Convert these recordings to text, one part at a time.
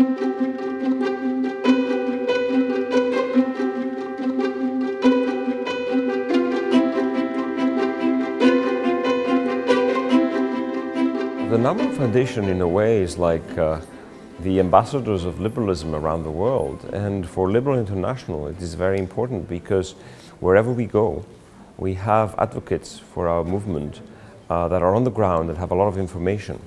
The Naumann Foundation, in a way, is like uh, the ambassadors of liberalism around the world. And for Liberal International, it is very important because wherever we go, we have advocates for our movement uh, that are on the ground that have a lot of information.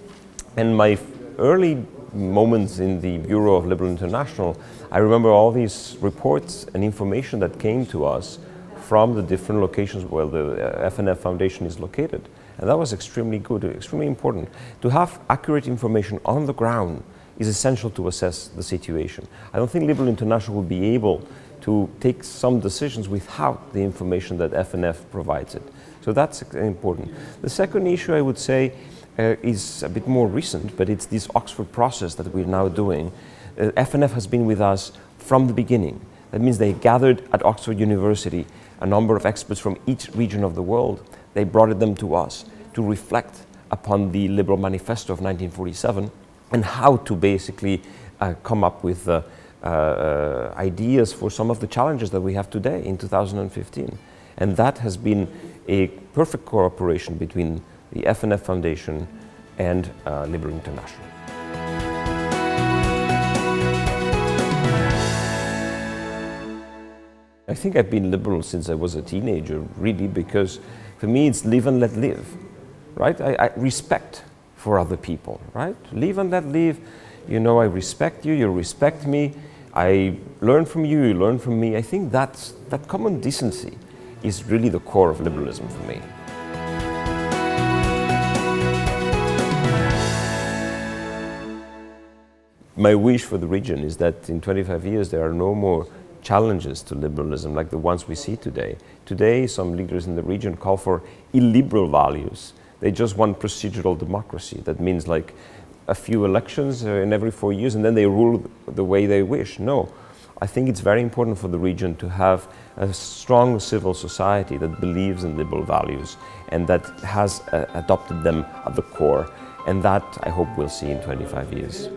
And my early moments in the Bureau of Liberal International, I remember all these reports and information that came to us from the different locations where the FNF uh, Foundation is located. And that was extremely good, extremely important. To have accurate information on the ground is essential to assess the situation. I don't think Liberal International will be able to take some decisions without the information that FNF provides it. So that's important. The second issue I would say uh, is a bit more recent, but it's this Oxford process that we're now doing. Uh, FNF has been with us from the beginning. That means they gathered at Oxford University a number of experts from each region of the world they brought them to us to reflect upon the Liberal Manifesto of 1947 and how to basically uh, come up with uh, uh, ideas for some of the challenges that we have today in 2015. And that has been a perfect cooperation between the FNF Foundation and uh, Liberal International. I think I've been liberal since I was a teenager, really, because for me it's live and let live, right? I, I, respect for other people, right? Live and let live. You know, I respect you, you respect me, I learn from you, you learn from me. I think that's, that common decency is really the core of liberalism for me. My wish for the region is that in 25 years there are no more challenges to liberalism like the ones we see today. Today, some leaders in the region call for illiberal values. They just want procedural democracy. That means like a few elections uh, in every four years and then they rule the way they wish. No. I think it's very important for the region to have a strong civil society that believes in liberal values and that has uh, adopted them at the core. And that I hope we'll see in 25 years.